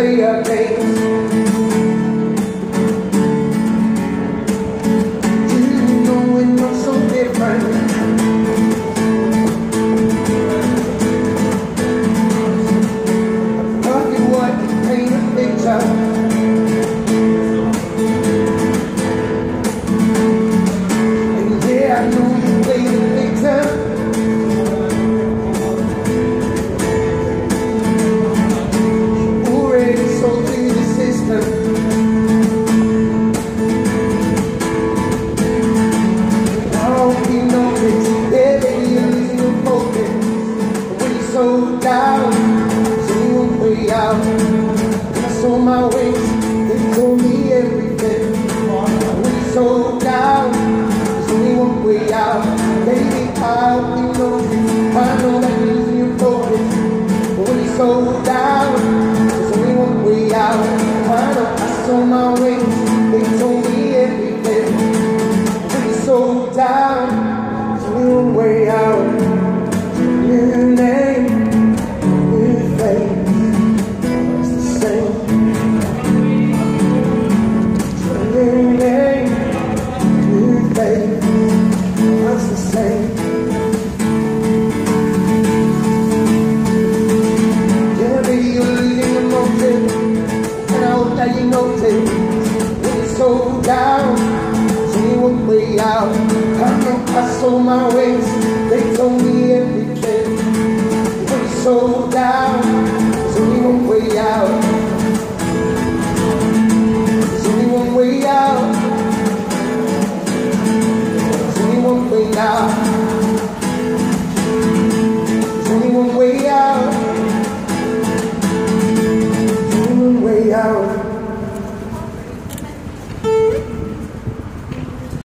Play our games. Only one way out. I saw my wings, they told me everything. When you're so down, there's only one way out. Baby, I you know this. I know that you're losing your focus. But when you're so down, there's only one way out. I know I saw my wings, they told me everything. When you're so down, there's only one way I saw my wings, they told me